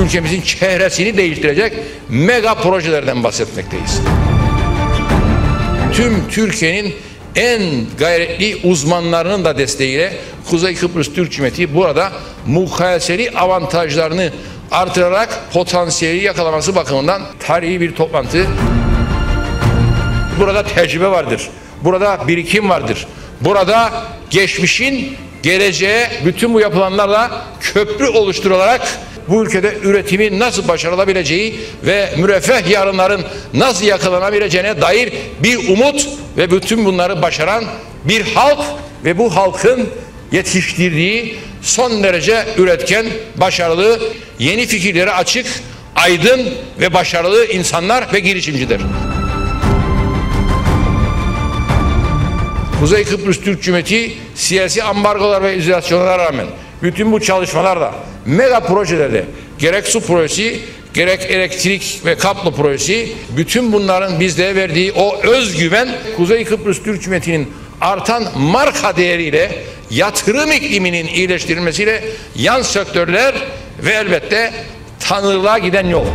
ülkemizin çehresini değiştirecek mega projelerden bahsetmekteyiz. Tüm Türkiye'nin en gayretli uzmanlarının da desteğiyle Kuzey Kıbrıs Türk Cumhuriyeti burada mukayeseli avantajlarını artırarak potansiyeli yakalaması bakımından tarihi bir toplantı. Burada tecrübe vardır. Burada birikim vardır. Burada geçmişin geleceğe bütün bu yapılanlarla köprü oluşturularak bu ülkede üretimin nasıl başarılabileceği ve müreffeh yarınların nasıl yakalanabileceğine dair bir umut ve bütün bunları başaran bir halk ve bu halkın yetiştirdiği son derece üretken, başarılı, yeni fikirlere açık, aydın ve başarılı insanlar ve girişimcidir. Kuzey Kıbrıs Türk Cumhuriyeti siyasi ambargolar ve izolasyonlara rağmen bütün bu çalışmalarda mega projelerde gerek su projesi gerek elektrik ve kablo projesi bütün bunların bizlere verdiği o özgüven Kuzey Kıbrıs Türk Cumhuriyeti'nin artan marka değeriyle yatırım ikliminin iyileştirilmesiyle yan sektörler ve elbette tanrılığa giden yol.